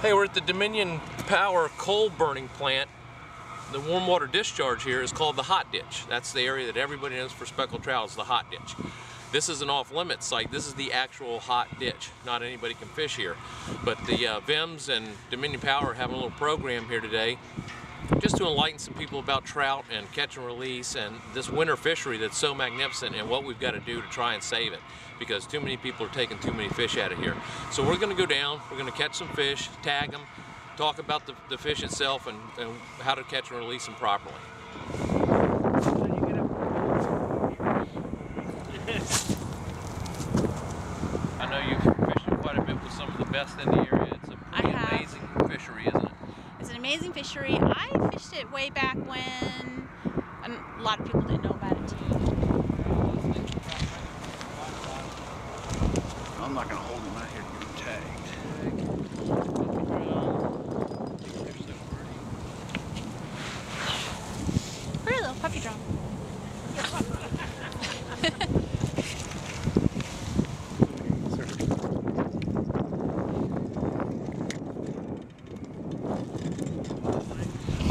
Hey, we're at the Dominion Power coal burning plant. The warm water discharge here is called the hot ditch. That's the area that everybody knows for speckled trout is the hot ditch. This is an off-limits site. This is the actual hot ditch. Not anybody can fish here. But the uh, VIMS and Dominion Power are having a little program here today just to enlighten some people about trout and catch and release and this winter fishery that's so magnificent and what we've got to do to try and save it because too many people are taking too many fish out of here. So we're going to go down, we're going to catch some fish, tag them, talk about the, the fish itself and, and how to catch and release them properly. I know you've fished quite a bit with some of the best in the area. It's a pretty amazing fishery, isn't it? It's an amazing fishery. I fished it way back when a lot of people didn't know about it too. I'm not going to hold him out here to get tagged. Pretty little puppy drum.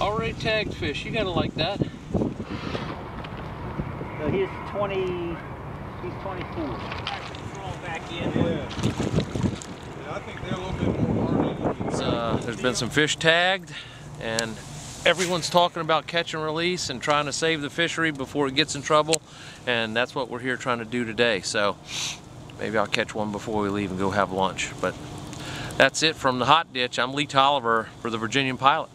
Already tagged fish, you gotta like that. So he's 20, he's 24. back in. Yeah. yeah, I think they're a little bit more hardy. Uh, there's been some fish tagged and everyone's talking about catch and release and trying to save the fishery before it gets in trouble and that's what we're here trying to do today so maybe I'll catch one before we leave and go have lunch but that's it from the hot ditch I'm Lee Tolliver for the Virginian Pilot